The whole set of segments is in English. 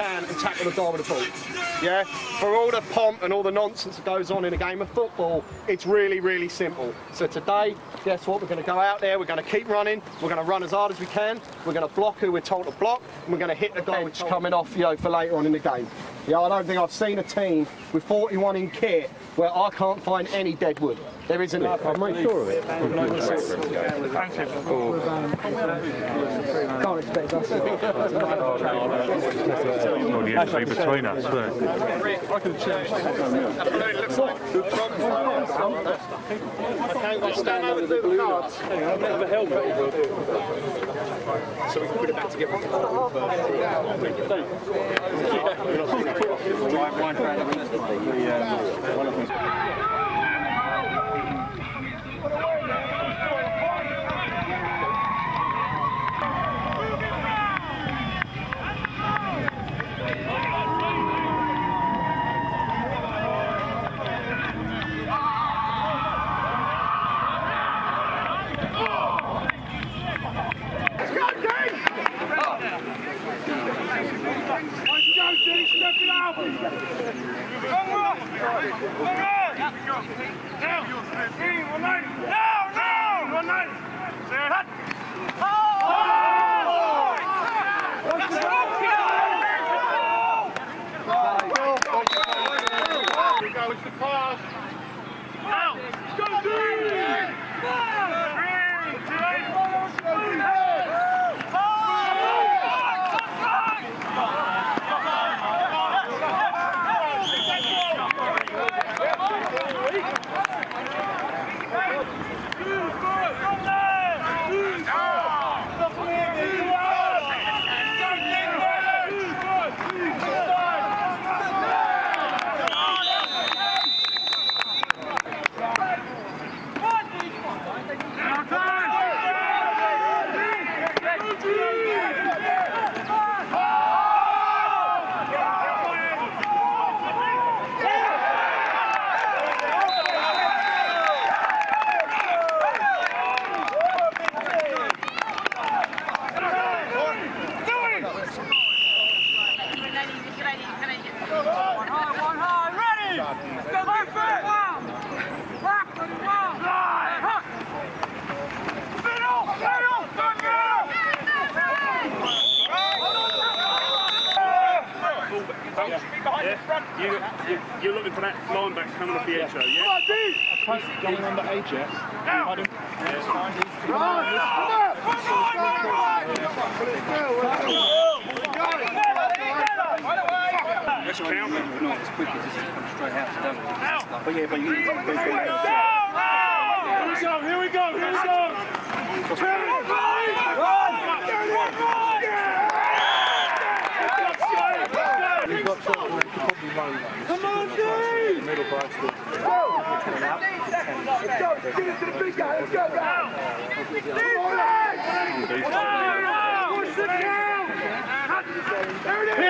can and tackle the guy with the ball. Yeah? For all the pomp and all the nonsense that goes on in a game of football, it's really, really simple. So today, guess what? We're going to go out there, we're going to keep running, we're going to run as hard as we can, we're going to block who we're told to block, and we're going to hit the guy which is coming off, you know, for later on in the game. Yeah, I don't think I've seen a team with 41 in kit where I can't find any dead wood. There isn't. No, I'll make sure of it. Can't expect us. Well, the entry between us, wasn't it? Stand over the blue cards. So we can put it back together. You, Watch the pass. You, you're looking for that linebacker coming off the edge, though, yeah? Going on the edge, yeah? Pardon? Let's count. Not as quick as just come straight out to them. But yeah, but you need to go Here we go, here we go! You've got shot, you could probably run like Come on, dude! Middle price to the big guy! Let's go! Defense! Push the count! There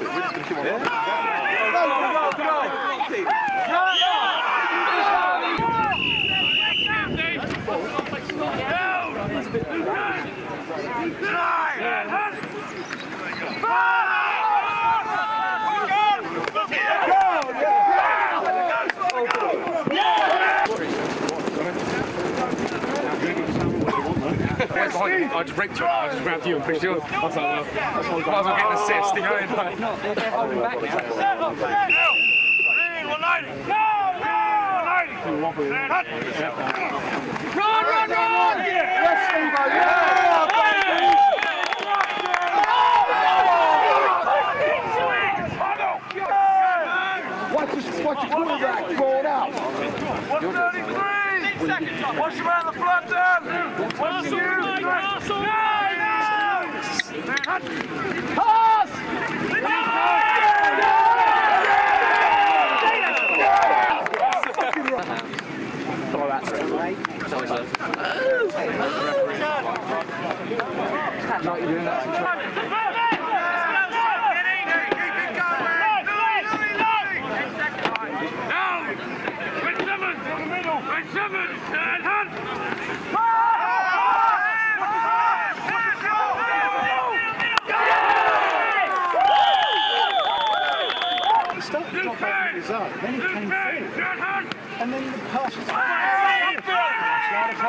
you're not behind you. I just raped you. I just grabbed you and pushed you on. I was like, well, might as well get an assist. You know, like, no, they're, they're holding back now. Green 190. No! Run, run, run! Yes, Steve-O, yeah! Watch this, watch your quarterback roll out. 133! Watch him the! One, two, three! Pass! He started to drop out of his zone, then he came through, and then the pass was cut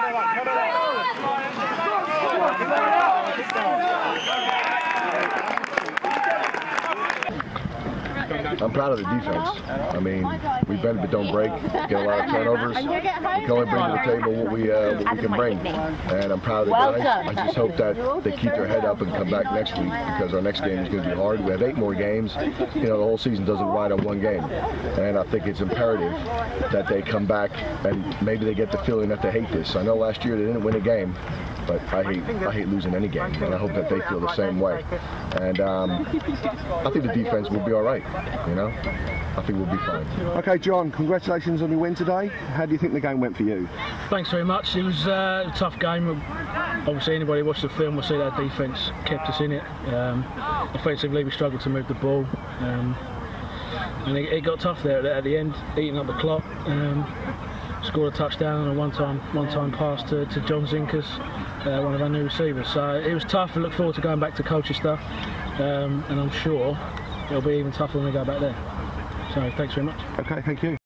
it up, cut it up. I'm proud of the defense. I mean, we bend but don't break. Get a lot of turnovers. We can only bring to the table what we uh, what we can bring, and I'm proud of the guys. I just hope that they keep their head up and come back next week because our next game is going to be hard. We have eight more games. You know, the whole season doesn't ride on one game, and I think it's imperative that they come back and maybe they get the feeling that they hate this. I know last year they didn't win a game. But I hate I hate losing any game, and I hope that they feel the same way. And um, I think the defense will be all right. You know, I think we'll be fine. Okay, John, congratulations on your win today. How do you think the game went for you? Thanks very much. It was uh, a tough game. Obviously, anybody who watched the film will see that defence kept us in it. Um, offensively, we struggled to move the ball. Um, and it, it got tough there at, at the end, eating up the clock. Scored a touchdown and a one-time one-time pass to, to John Zinkas, uh, one of our new receivers. So it was tough. I look forward to going back to Colchester, um, and I'm sure it'll be even tougher when we go back there. So thanks very much. Okay, thank you.